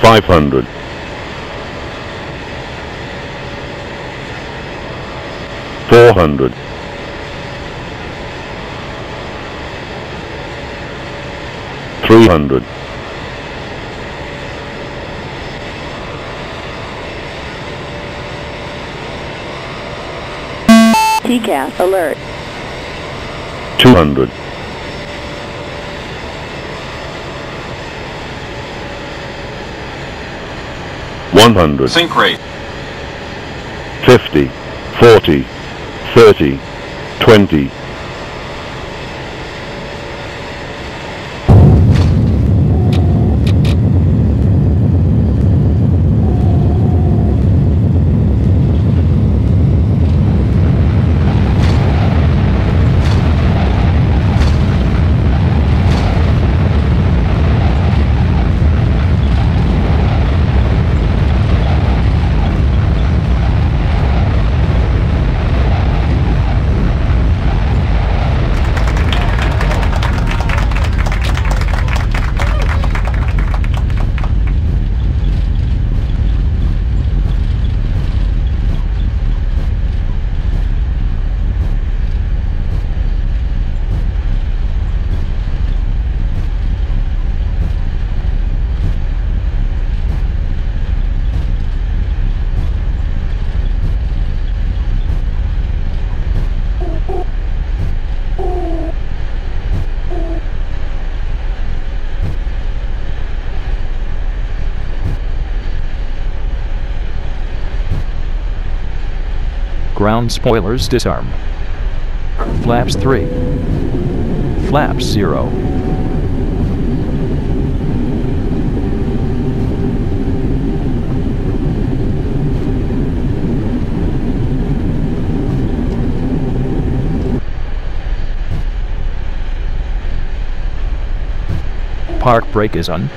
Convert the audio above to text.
500. Four hundred. Three hundred. TCAS alert. Two hundred. One hundred. Sink rate. 50, 40, 30, 20. Ground spoilers disarm. Flaps 3. Flaps 0. Park brake is on.